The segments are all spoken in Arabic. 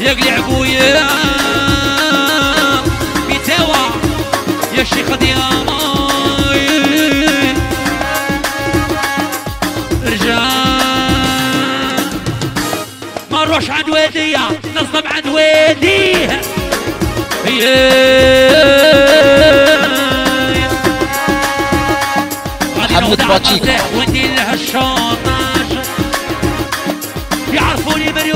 يا قلي عقوية يا شيخ يا ماي رجع. ما نروحش عند ويديا نصب عند ويديها. محمد باتشيكو وندير لها الشوطة. يعرفوني بريو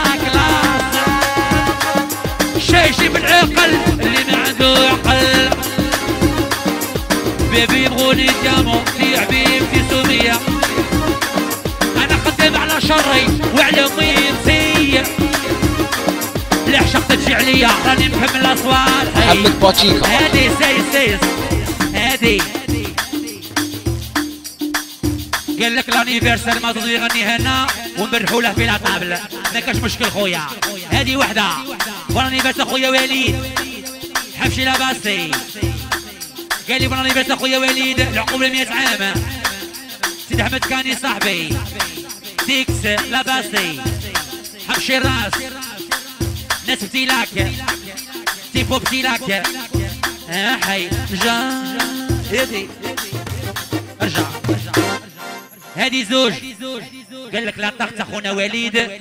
ديامو في عبيب في سوريا أنا قدم على شري وعلى ميمتي العشق تجي عليا راني مكمل اصوات محمد باتشيكو هادي سيس سيس. هادي. قال لك لانيفرسال ما تضي يغني هنا ونبرحوا له بلا طابل ما كاش مشكل خويا. هادي وحدة. ولانيفرسال خويا وليد. حبشي لاباسي قال لي ولانيفرسال خويا وليد العقوبة 100 عام سيد أحمد كاني صاحبي ديكس لاباسي حبشي الراس ناس بتيلاك. تيفو بتيلاك. ها حي. رجع يدي ارجع. هادي زوج. قال لك لا تخت أخونا وليد.